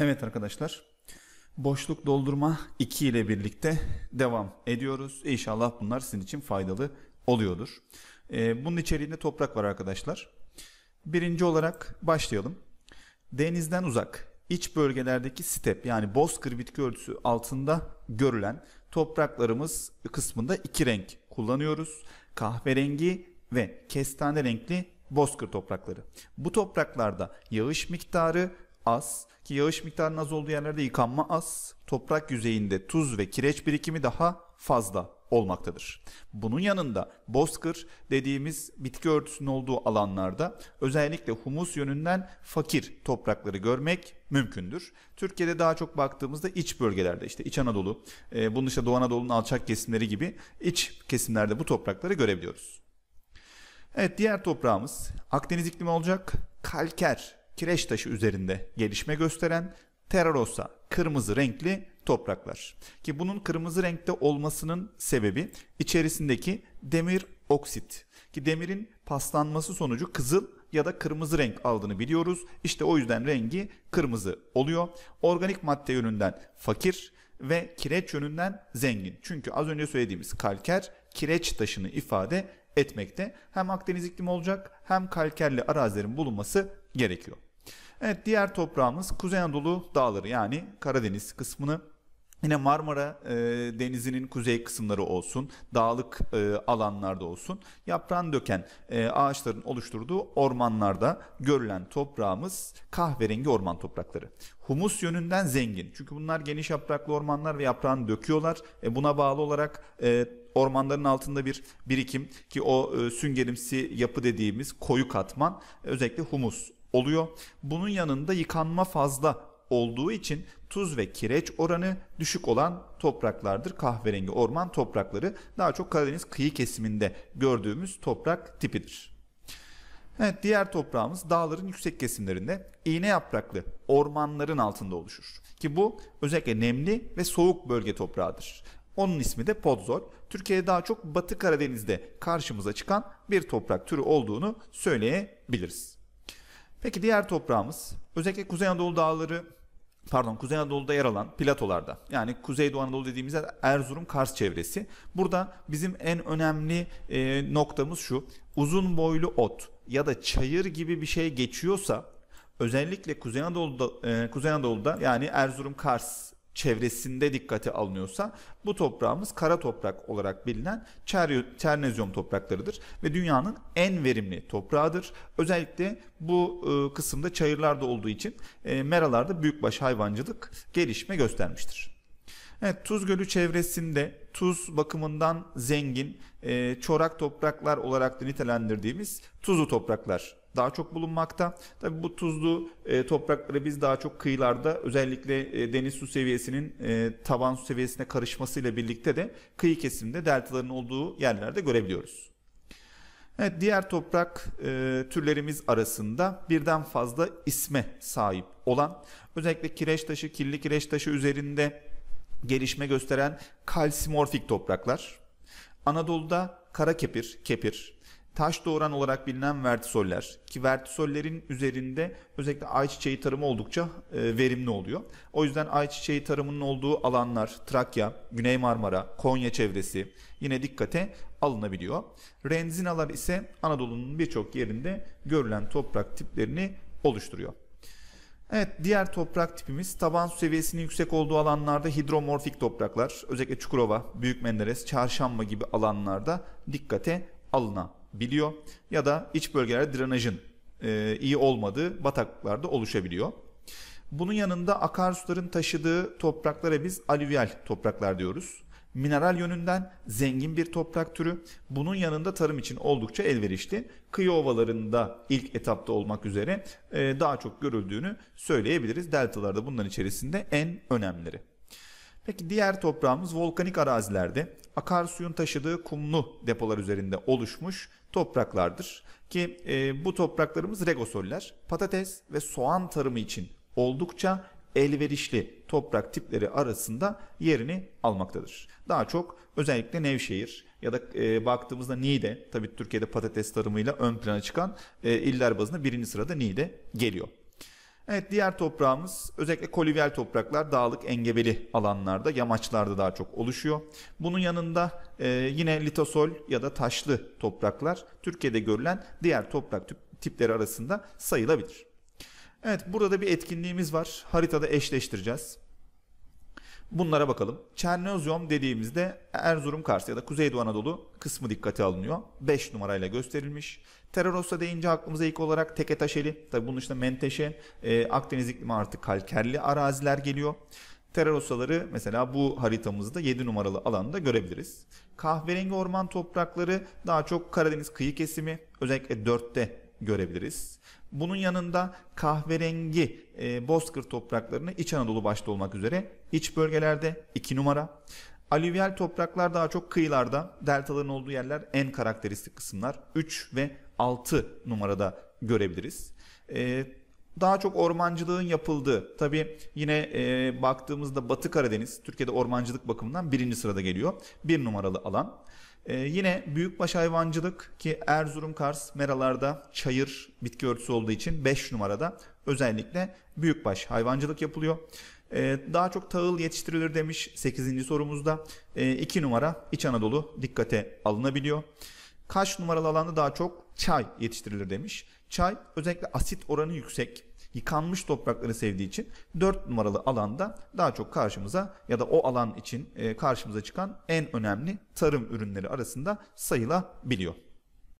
Evet arkadaşlar. Boşluk doldurma 2 ile birlikte devam ediyoruz. İnşallah bunlar sizin için faydalı oluyordur. Ee, bunun içeriğinde toprak var arkadaşlar. Birinci olarak başlayalım. Denizden uzak, iç bölgelerdeki step yani bozkır bitki örtüsü altında görülen topraklarımız kısmında iki renk kullanıyoruz. Kahverengi ve kestane renkli bozkır toprakları. Bu topraklarda yağış miktarı az ki yağış miktarının az olduğu yerlerde yıkanma az, toprak yüzeyinde tuz ve kireç birikimi daha fazla olmaktadır. Bunun yanında bozkır dediğimiz bitki örtüsünün olduğu alanlarda özellikle humus yönünden fakir toprakları görmek mümkündür. Türkiye'de daha çok baktığımızda iç bölgelerde işte İç Anadolu, e, bunun dışında Doğu Anadolu'nun alçak kesimleri gibi iç kesimlerde bu toprakları görebiliyoruz. Evet diğer toprağımız Akdeniz iklimi olacak. Kalker, kireç taşı üzerinde gelişme gösteren terrarosa, kırmızı renkli topraklar. Ki bunun kırmızı renkte olmasının sebebi içerisindeki demir oksit. Ki demirin paslanması sonucu kızıl ya da kırmızı renk aldığını biliyoruz. İşte o yüzden rengi kırmızı oluyor. Organik madde yönünden fakir ve kireç yönünden zengin. Çünkü az önce söylediğimiz kalker kireç taşını ifade etmekte. Hem Akdeniz iklimi olacak hem kalkerli arazilerin bulunması gerekiyor. Evet diğer toprağımız Kuzey Anadolu dağları yani Karadeniz kısmını Yine Marmara e, Denizi'nin kuzey kısımları olsun, dağlık e, alanlarda olsun, yaprağını döken e, ağaçların oluşturduğu ormanlarda görülen toprağımız kahverengi orman toprakları. Humus yönünden zengin. Çünkü bunlar geniş yapraklı ormanlar ve yaprağını döküyorlar. E, buna bağlı olarak e, ormanların altında bir birikim ki o e, süngerimsi yapı dediğimiz koyu katman özellikle humus oluyor. Bunun yanında yıkanma fazla olduğu için tuz ve kireç oranı düşük olan topraklardır. Kahverengi orman toprakları daha çok Karadeniz kıyı kesiminde gördüğümüz toprak tipidir. Evet diğer toprağımız dağların yüksek kesimlerinde iğne yapraklı ormanların altında oluşur. Ki bu özellikle nemli ve soğuk bölge toprağıdır. Onun ismi de podzol. Türkiye'de daha çok Batı Karadeniz'de karşımıza çıkan bir toprak türü olduğunu söyleyebiliriz. Peki diğer toprağımız özellikle Kuzey Anadolu dağları pardon Kuzey Anadolu'da yer alan platolarda yani Kuzeydoğu Anadolu dediğimiz Erzurum Kars çevresi. Burada bizim en önemli e, noktamız şu uzun boylu ot ya da çayır gibi bir şey geçiyorsa özellikle Kuzey Anadolu'da, e, Kuzey Anadolu'da yani Erzurum Kars çevresinde dikkate alınıyorsa bu toprağımız kara toprak olarak bilinen Çernezyum topraklarıdır ve dünyanın en verimli toprağıdır. Özellikle bu e, kısımda çayırlarda olduğu için e, meralarda büyükbaş hayvancılık gelişme göstermiştir. Evet, Tuz Gölü çevresinde tuz bakımından zengin e, çorak topraklar olarak da nitelendirdiğimiz tuzlu topraklar daha çok bulunmakta. Tabi bu tuzlu e, toprakları biz daha çok kıyılarda özellikle e, deniz su seviyesinin e, taban su seviyesine karışmasıyla birlikte de kıyı kesiminde deltaların olduğu yerlerde görebiliyoruz. Evet diğer toprak e, türlerimiz arasında birden fazla isme sahip olan özellikle kireç taşı, kirli kireç taşı üzerinde gelişme gösteren kalsimorfik topraklar. Anadolu'da kara kepir, kepir, taş doğuran olarak bilinen vertisoller ki vertisollerin üzerinde özellikle ayçiçeği tarımı oldukça e, verimli oluyor. O yüzden ayçiçeği tarımının olduğu alanlar Trakya, Güney Marmara, Konya çevresi yine dikkate alınabiliyor. Renzinalar ise Anadolu'nun birçok yerinde görülen toprak tiplerini oluşturuyor. Evet diğer toprak tipimiz taban su seviyesinin yüksek olduğu alanlarda hidromorfik topraklar özellikle Çukurova, Büyük Menderes, Çarşamba gibi alanlarda dikkate alınabiliyor. Ya da iç bölgelerde drenajın e, iyi olmadığı bataklıklarda oluşabiliyor. Bunun yanında akarsuların taşıdığı topraklara biz alüvyal topraklar diyoruz. Mineral yönünden zengin bir toprak türü. Bunun yanında tarım için oldukça elverişli. Kıyı ovalarında ilk etapta olmak üzere e, daha çok görüldüğünü söyleyebiliriz. Deltalarda bunların içerisinde en önemlileri. Peki diğer toprağımız volkanik arazilerde akarsuyun taşıdığı kumlu depolar üzerinde oluşmuş topraklardır. Ki e, bu topraklarımız regosoller, patates ve soğan tarımı için oldukça elverişli toprak tipleri arasında yerini almaktadır. Daha çok özellikle Nevşehir ya da e, baktığımızda Niğde, tabi Türkiye'de patates tarımıyla ön plana çıkan e, iller bazında birinci sırada Niğde geliyor. Evet diğer toprağımız özellikle kolüvyal topraklar dağlık engebeli alanlarda yamaçlarda daha çok oluşuyor. Bunun yanında e, yine litosol ya da taşlı topraklar Türkiye'de görülen diğer toprak tip- tipleri arasında sayılabilir. Evet burada bir etkinliğimiz var. Haritada eşleştireceğiz. Bunlara bakalım. Çernozyom dediğimizde Erzurum Kars ya da Kuzeydoğu Anadolu kısmı dikkate alınıyor. 5 numarayla gösterilmiş. Terrarossa deyince aklımıza ilk olarak Teke Taşeli, tabi bunun dışında Menteşe, e, Akdeniz iklimi artık kalkerli araziler geliyor. Terrarossaları mesela bu haritamızda 7 numaralı alanda görebiliriz. Kahverengi orman toprakları daha çok Karadeniz kıyı kesimi özellikle 4'te görebiliriz. Bunun yanında kahverengi e, bozkır topraklarını İç Anadolu başta olmak üzere iç bölgelerde 2 numara. Alüvyal topraklar daha çok kıyılarda, deltaların olduğu yerler en karakteristik kısımlar 3 ve 6 numarada görebiliriz. E, daha çok ormancılığın yapıldığı, tabi yine e, baktığımızda Batı Karadeniz Türkiye'de ormancılık bakımından birinci sırada geliyor. Bir numaralı alan. Ee, yine büyükbaş hayvancılık ki Erzurum, Kars, Meralarda çayır bitki örtüsü olduğu için 5 numarada özellikle büyükbaş hayvancılık yapılıyor. Ee, daha çok tahıl yetiştirilir demiş 8. sorumuzda. 2 numara İç Anadolu dikkate alınabiliyor. Kaç numaralı alanda daha çok çay yetiştirilir demiş. Çay özellikle asit oranı yüksek yıkanmış toprakları sevdiği için 4 numaralı alanda daha çok karşımıza ya da o alan için e, karşımıza çıkan en önemli tarım ürünleri arasında sayılabiliyor.